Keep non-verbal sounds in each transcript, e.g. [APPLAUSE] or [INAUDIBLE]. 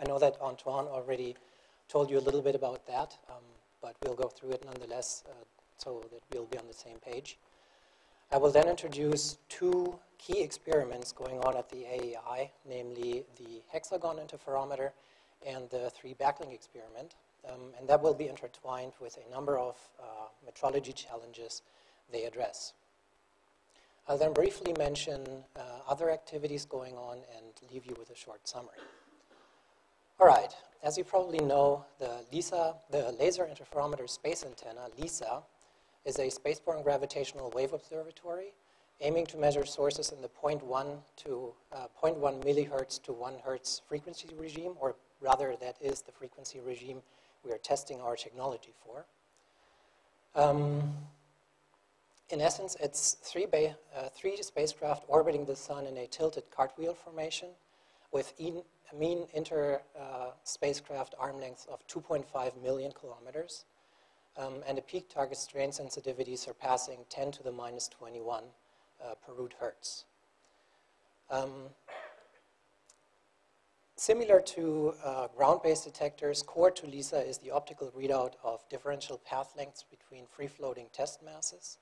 I know that Antoine already told you a little bit about that, um, but we'll go through it nonetheless uh, so that we'll be on the same page. I will then introduce two key experiments going on at the AEI, namely the hexagon interferometer and the three backlink experiment. Um, and that will be intertwined with a number of uh, metrology challenges they address. I'll then briefly mention uh, other activities going on and leave you with a short summary. All right, as you probably know, the LISA, the Laser Interferometer Space Antenna, LISA, is a spaceborne gravitational wave observatory aiming to measure sources in the 0.1 to uh, 0.1 millihertz to 1 hertz frequency regime, or rather, that is the frequency regime we are testing our technology for. Um, in essence, it's three, uh, three, spacecraft orbiting the sun in a tilted cartwheel formation with mean inter-spacecraft arm length of 2.5 million kilometers um, and a peak target strain sensitivity surpassing 10 to the minus 21 uh, per root hertz. Um, similar to uh, ground-based detectors, core to LISA is the optical readout of differential path lengths between free-floating test masses.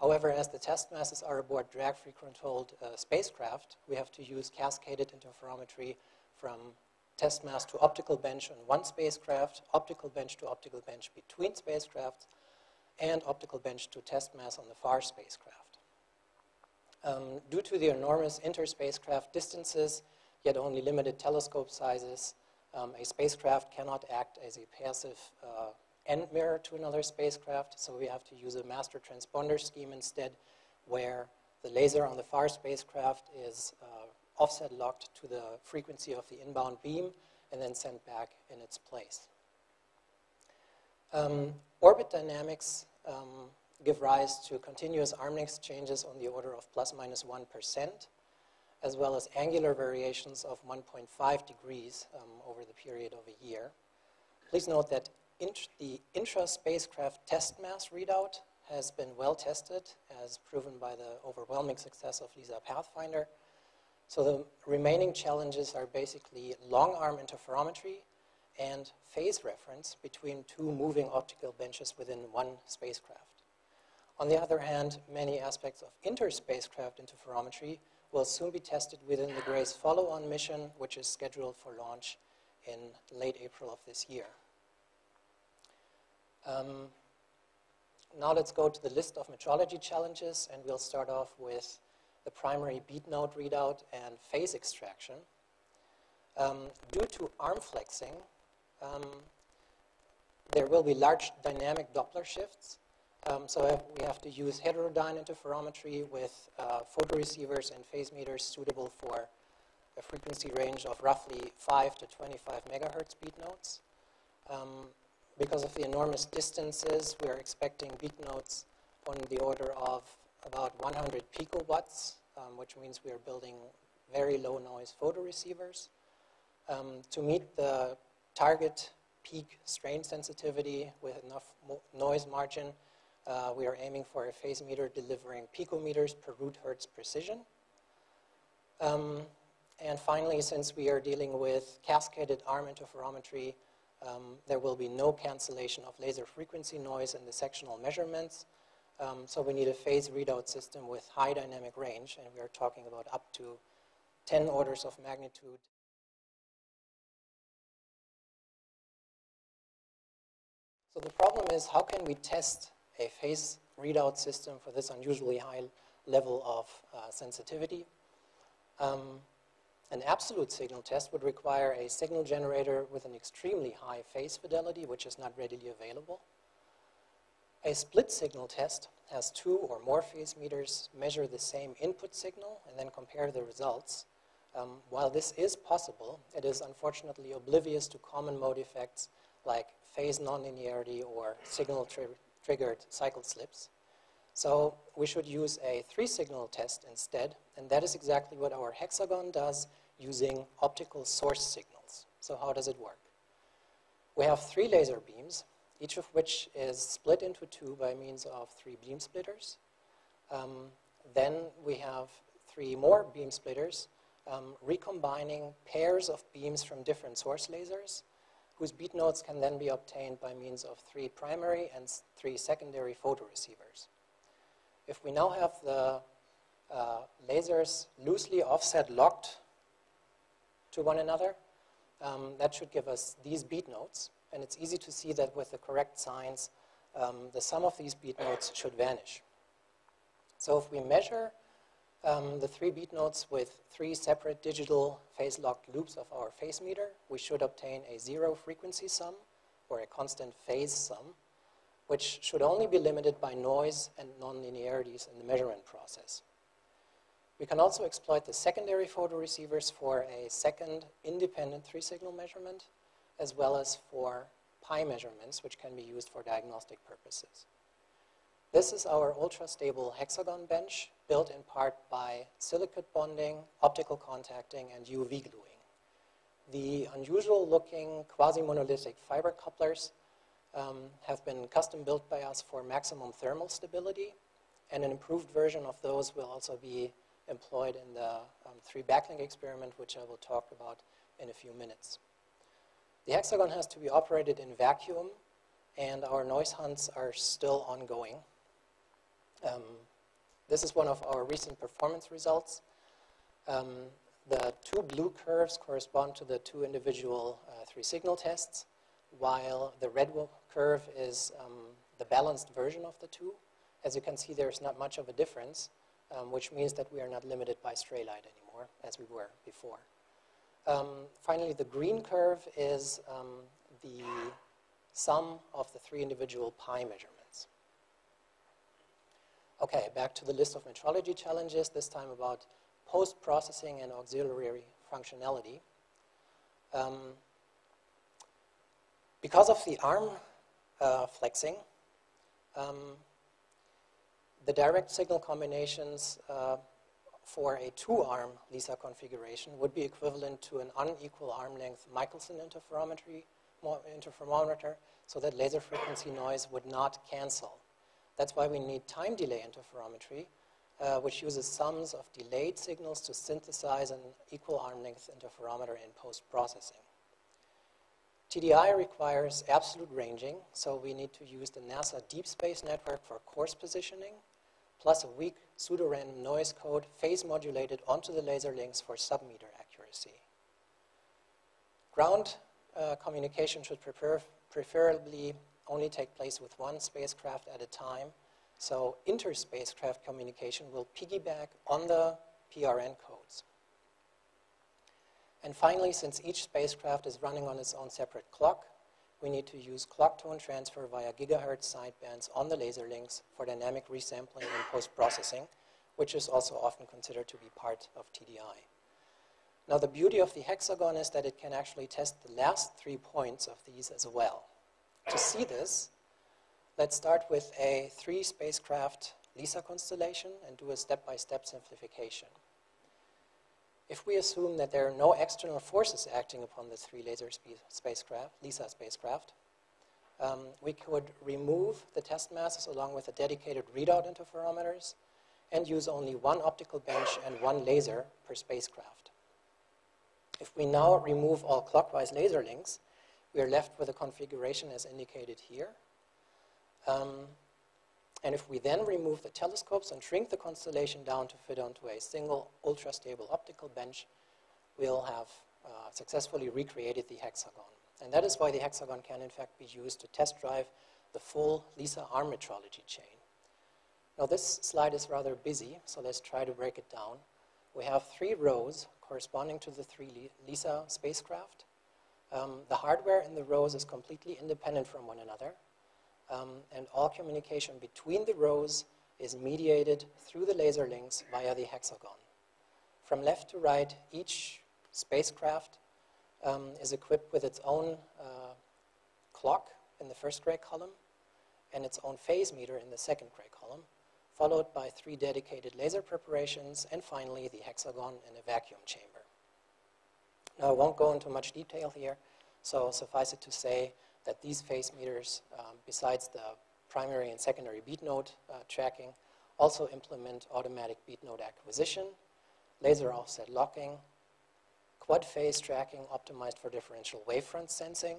However, as the test masses are aboard drag-free controlled uh, spacecraft, we have to use cascaded interferometry from test mass to optical bench on one spacecraft, optical bench to optical bench between spacecrafts, and optical bench to test mass on the far spacecraft. Um, due to the enormous inter-spacecraft distances, yet only limited telescope sizes, um, a spacecraft cannot act as a passive uh, end mirror to another spacecraft, so we have to use a master transponder scheme instead, where the laser on the far spacecraft is uh, offset locked to the frequency of the inbound beam and then sent back in its place. Um, orbit dynamics um, give rise to continuous arm length changes on the order of plus minus 1, as well as angular variations of 1.5 degrees um, over the period of a year. Please note that int the intra-spacecraft test mass readout has been well tested, as proven by the overwhelming success of LISA Pathfinder, so the remaining challenges are basically long arm interferometry and phase reference between two moving optical benches within one spacecraft. On the other hand, many aspects of inter-spacecraft interferometry will soon be tested within the GRACE follow-on mission, which is scheduled for launch in late April of this year. Um, now let's go to the list of metrology challenges, and we'll start off with the primary beat note readout and phase extraction. Um, due to arm flexing, um, there will be large dynamic Doppler shifts. Um, so we have to use heterodyne interferometry with uh, photoreceivers and phase meters suitable for a frequency range of roughly 5 to 25 megahertz beat notes. Um, because of the enormous distances, we are expecting beat notes on the order of about 100 picowatts, um, which means we are building very low noise photoreceivers. Um, to meet the target peak strain sensitivity with enough noise margin, uh, we are aiming for a phase meter delivering picometers per root hertz precision. Um, and finally, since we are dealing with cascaded arm interferometry, um, there will be no cancellation of laser frequency noise in the sectional measurements. Um, so we need a phase readout system with high dynamic range, and we are talking about up to 10 orders of magnitude. So the problem is, how can we test a phase readout system for this unusually high level of uh, sensitivity? Um, an absolute signal test would require a signal generator with an extremely high phase fidelity, which is not readily available. A split signal test has two or more phase meters measure the same input signal and then compare the results. Um, while this is possible, it is unfortunately oblivious to common mode effects like phase nonlinearity or signal tri triggered cycle slips. So we should use a three-signal test instead, and that is exactly what our hexagon does using optical source signals. So how does it work? We have three laser beams, each of which is split into two by means of three beam splitters. Um, then we have three more beam splitters um, recombining pairs of beams from different source lasers, whose beat notes can then be obtained by means of three primary and three secondary photoreceivers. If we now have the uh, lasers loosely offset locked to one another, um, that should give us these beat notes. And it's easy to see that with the correct signs, um, the sum of these beat notes should vanish. So if we measure um, the three beat notes with three separate digital phase-locked loops of our phase meter, we should obtain a zero frequency sum or a constant phase sum, which should only be limited by noise and nonlinearities in the measurement process. We can also exploit the secondary photoreceivers for a second independent three-signal measurement, as well as for pi measurements, which can be used for diagnostic purposes. This is our ultra-stable hexagon bench, built in part by silicate bonding, optical contacting, and UV gluing. The unusual-looking quasi-monolithic fiber couplers um, have been custom built by us for maximum thermal stability, and an improved version of those will also be employed in the um, three backlink experiment, which I will talk about in a few minutes. The hexagon has to be operated in vacuum, and our noise hunts are still ongoing. Um, this is one of our recent performance results. Um, the two blue curves correspond to the two individual uh, three signal tests, while the red curve is um, the balanced version of the two. As you can see, there's not much of a difference, um, which means that we are not limited by stray light anymore, as we were before. Um, finally, the green curve is um, the sum of the three individual pi measurements. Okay, back to the list of metrology challenges, this time about post-processing and auxiliary functionality. Um, because of the arm uh, flexing, um, the direct signal combinations uh, for a two-arm LISA configuration would be equivalent to an unequal arm length Michelson interferometry, interferometer so that laser frequency noise would not cancel. That's why we need time delay interferometry, uh, which uses sums of delayed signals to synthesize an equal arm length interferometer in post-processing. TDI requires absolute ranging, so we need to use the NASA Deep Space Network for coarse positioning, plus a weak pseudo-random noise code phase modulated onto the laser links for sub-meter accuracy. Ground uh, communication should prefer, preferably only take place with one spacecraft at a time, so inter-spacecraft communication will piggyback on the PRN codes. And finally, since each spacecraft is running on its own separate clock, we need to use clock tone transfer via gigahertz sidebands on the laser links for dynamic resampling and post-processing, which is also often considered to be part of TDI. Now the beauty of the hexagon is that it can actually test the last three points of these as well. To see this, let's start with a three spacecraft LISA constellation and do a step-by-step -step simplification. If we assume that there are no external forces acting upon the three laser spacecraft, LISA spacecraft, um, we could remove the test masses along with the dedicated readout interferometers and use only one optical bench and one laser per spacecraft. If we now remove all clockwise laser links, we are left with a configuration as indicated here. Um, and if we then remove the telescopes and shrink the constellation down to fit onto a single ultra-stable optical bench, we'll have uh, successfully recreated the hexagon. And that is why the hexagon can in fact be used to test drive the full LISA arm metrology chain. Now this slide is rather busy, so let's try to break it down. We have three rows corresponding to the three LISA spacecraft. Um, the hardware in the rows is completely independent from one another um, and all communication between the rows is mediated through the laser links via the hexagon. From left to right, each spacecraft um, is equipped with its own uh, clock in the first gray column and its own phase meter in the second gray column, followed by three dedicated laser preparations, and finally the hexagon in a vacuum chamber. Now, I won't go into much detail here, so suffice it to say that these phase meters, um, besides the primary and secondary beat note uh, tracking, also implement automatic beat note acquisition, laser offset locking, quad phase tracking optimized for differential wavefront sensing,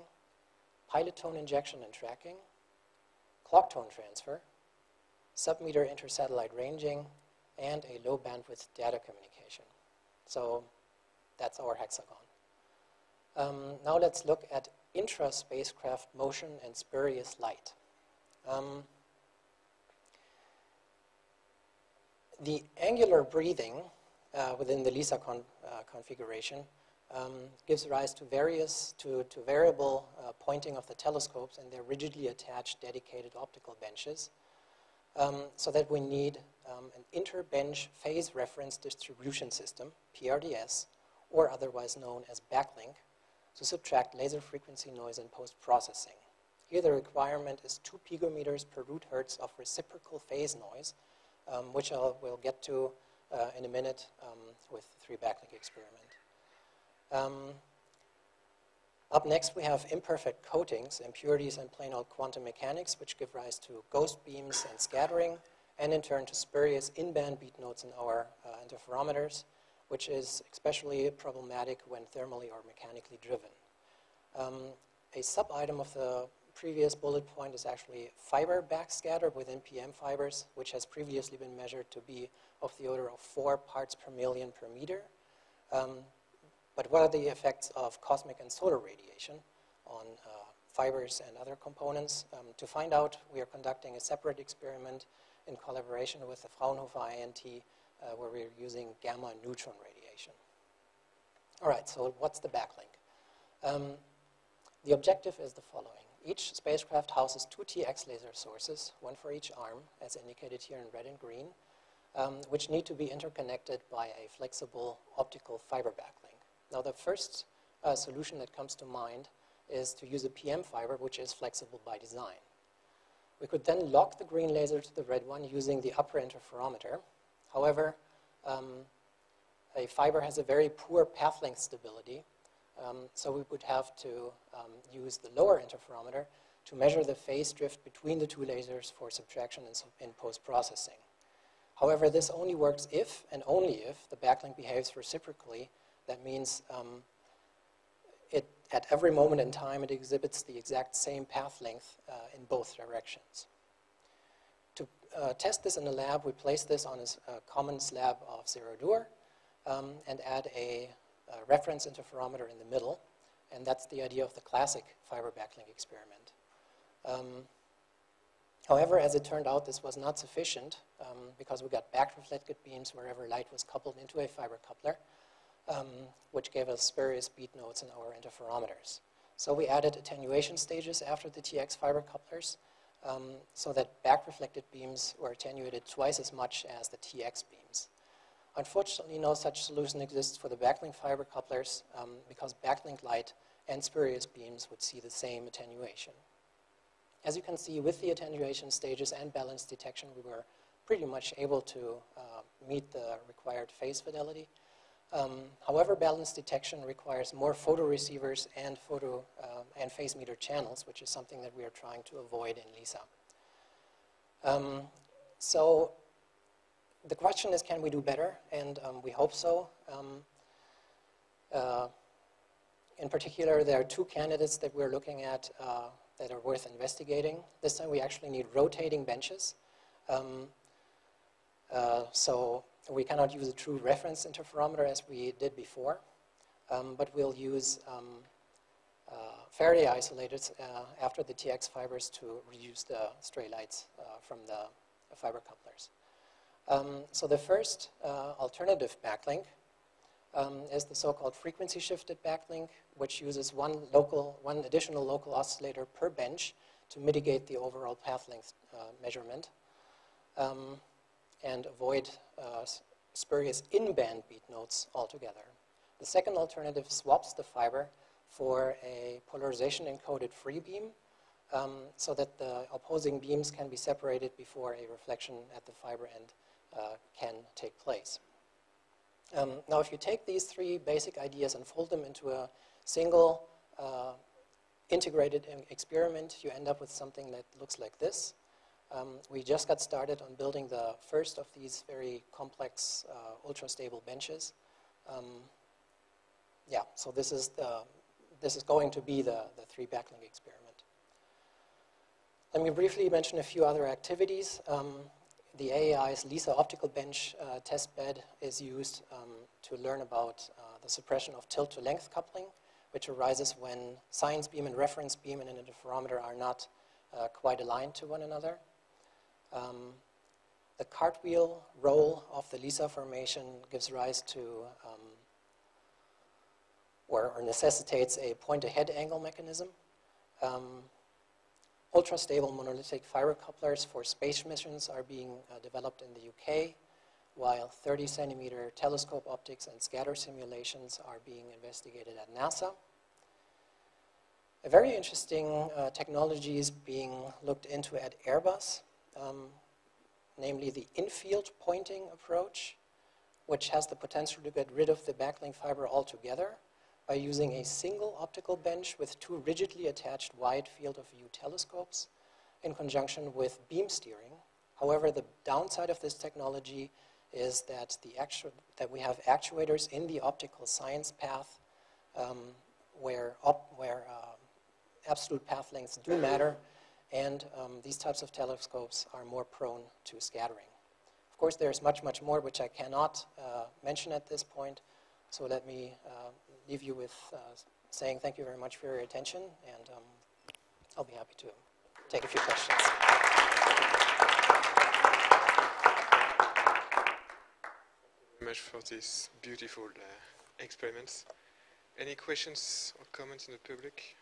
pilot tone injection and tracking, clock tone transfer, sub-meter inter-satellite ranging, and a low bandwidth data communication. So that's our hexagon. Um, now let's look at intra-spacecraft motion and spurious light. Um, the angular breathing uh, within the LISA con uh, configuration um, gives rise to various, to, to variable uh, pointing of the telescopes and their rigidly attached dedicated optical benches um, so that we need um, an interbench phase reference distribution system, PRDS, or otherwise known as backlink, to subtract laser frequency noise in post-processing. Here the requirement is 2 picometers per root hertz of reciprocal phase noise, um, which I will get to uh, in a minute um, with the three backlink experiment. Um, up next, we have imperfect coatings, impurities, and plain old quantum mechanics, which give rise to ghost beams and scattering, and in turn to spurious in-band beat notes in our uh, interferometers, which is especially problematic when thermally or mechanically driven. Um, a sub-item of the previous bullet point is actually fiber backscatter within PM fibers, which has previously been measured to be of the order of four parts per million per meter. Um, but what are the effects of cosmic and solar radiation on uh, fibers and other components? Um, to find out, we are conducting a separate experiment in collaboration with the Fraunhofer INT, uh, where we're using gamma neutron radiation. All right, so what's the backlink? Um, the objective is the following. Each spacecraft houses two TX laser sources, one for each arm, as indicated here in red and green, um, which need to be interconnected by a flexible optical fiber backlink. Now the first uh, solution that comes to mind is to use a PM fiber, which is flexible by design. We could then lock the green laser to the red one using the upper interferometer. However, um, a fiber has a very poor path length stability, um, so we would have to um, use the lower interferometer to measure the phase drift between the two lasers for subtraction in post-processing. However, this only works if and only if the backlink behaves reciprocally that means um, it, at every moment in time, it exhibits the exact same path length uh, in both directions. Uh, test this in the lab, we place this on a, a common slab of Zerodur um, and add a, a, reference interferometer in the middle. And that's the idea of the classic fiber backlink experiment. Um, however, as it turned out, this was not sufficient um, because we got back reflected beams wherever light was coupled into a fiber coupler um, which gave us various beat notes in our interferometers. So we added attenuation stages after the TX fiber couplers um, so that back reflected beams were attenuated twice as much as the TX beams. Unfortunately, no such solution exists for the backlink fiber couplers um, because backlink light and spurious beams would see the same attenuation. As you can see, with the attenuation stages and balance detection, we were pretty much able to uh, meet the required phase fidelity. Um, however, balance detection requires more photoreceivers and photo uh, and phase meter channels, which is something that we are trying to avoid in LISA. Um, so the question is, can we do better? And um, we hope so. Um, uh, in particular, there are two candidates that we're looking at uh, that are worth investigating. This time we actually need rotating benches. Um, uh, so we cannot use a true reference interferometer as we did before, um, but we'll use um, uh, Faraday isolators uh, after the TX fibers to reduce the stray lights uh, from the fiber couplers. Um, so the first uh, alternative backlink um, is the so-called frequency shifted backlink, which uses one local, one additional local oscillator per bench to mitigate the overall path length uh, measurement. Um, and avoid uh, spurious in-band beat notes altogether. The second alternative swaps the fiber for a polarization encoded free beam um, so that the opposing beams can be separated before a reflection at the fiber end uh, can take place. Um, now, if you take these three basic ideas and fold them into a single uh, integrated experiment, you end up with something that looks like this. Um, we just got started on building the first of these very complex uh, ultra-stable benches. Um, yeah, so this is, the, this is going to be the, the three backlink experiment. Let me briefly mention a few other activities. Um, the AEI's LISA optical bench uh, test bed is used um, to learn about uh, the suppression of tilt to length coupling, which arises when science beam and reference beam in an interferometer are not uh, quite aligned to one another. Um, the cartwheel roll of the LISA formation gives rise to um, or, or, necessitates a point-ahead angle mechanism. Um, ultra-stable monolithic fiber couplers for space missions are being uh, developed in the UK, while 30 centimeter telescope optics and scatter simulations are being investigated at NASA. A very interesting uh, technology is being looked into at Airbus, um, namely the in-field pointing approach, which has the potential to get rid of the backlink fiber altogether by using a single optical bench with two rigidly attached wide field of view telescopes in conjunction with beam steering. However, the downside of this technology is that, the actu that we have actuators in the optical science path um, where, where uh, absolute path lengths do matter, and um, these types of telescopes are more prone to scattering. Of course, there's much, much more which I cannot uh, mention at this point, so let me uh, leave you with uh, saying thank you very much for your attention, and um, I'll be happy to take a few questions. very much for these beautiful uh, experiments. Any questions or comments in the public?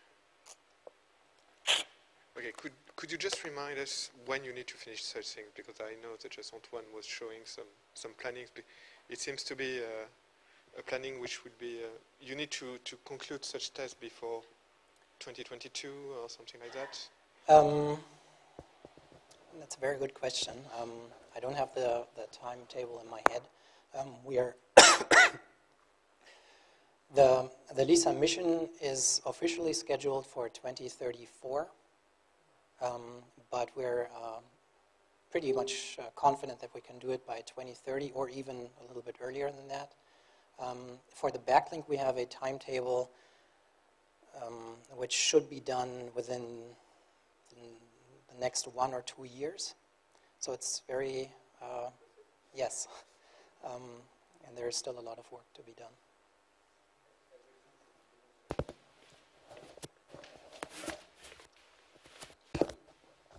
Okay, could, could you just remind us when you need to finish such things? Because I know that just one was showing some, some plannings. It seems to be uh, a planning which would be, uh, you need to, to conclude such tests before 2022 or something like that? Um, that's a very good question. Um, I don't have the, the timetable in my head. Um, we are [COUGHS] the the LISA mission is officially scheduled for 2034. Um, but we're uh, pretty much uh, confident that we can do it by 2030 or even a little bit earlier than that. Um, for the backlink, we have a timetable um, which should be done within the next one or two years. So it's very, uh, yes, [LAUGHS] um, and there is still a lot of work to be done.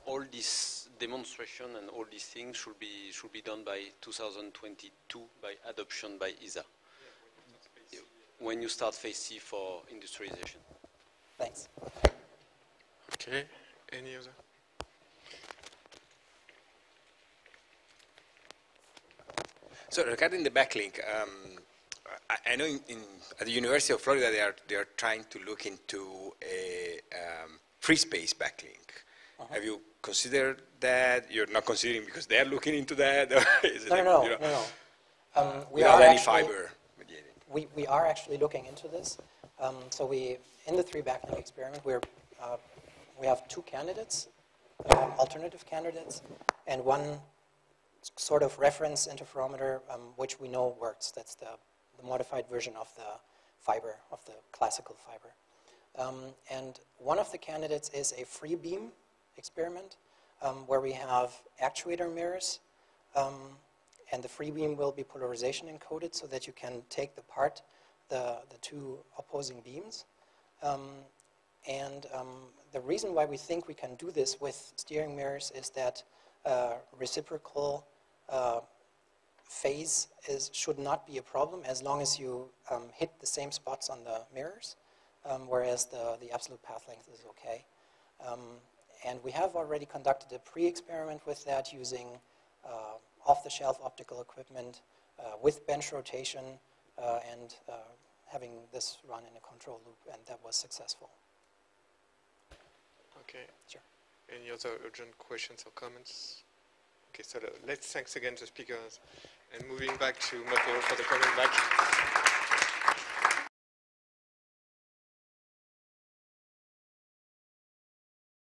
All this demonstration and all these things should be should be done by 2022 by adoption by ESA. When you start phase C for industrialization. Thanks. Okay. Any other? So regarding the backlink, um, I, I, know in, in, at the University of Florida they are they are trying to look into a um, free space backlink. Uh -huh. Have you considered that? You're not considering because they're looking into that? [LAUGHS] no, like, no, you know, no, no. Um, we without any actually, fiber. We, we are actually looking into this. Um, so we, in the three backlink experiment, we're, uh, we have two candidates, um, alternative candidates, and one sort of reference interferometer um, which we know works. That's the, the modified version of the fiber, of the classical fiber. Um, and one of the candidates is a free beam experiment um, where we have actuator mirrors um, and the free beam will be polarization encoded so that you can take apart the, the two opposing beams. Um, and um, the reason why we think we can do this with steering mirrors is that uh, reciprocal uh, phase is, should not be a problem as long as you um, hit the same spots on the mirrors, um, whereas the, the absolute path length is okay. Um, and we have already conducted a pre-experiment with that using uh, off-the-shelf optical equipment uh, with bench rotation uh, and uh, having this run in a control loop, and that was successful. Okay. Sure. Any other urgent questions or comments? Okay, so let's thanks again to speakers. And moving back to Maple for the coming back.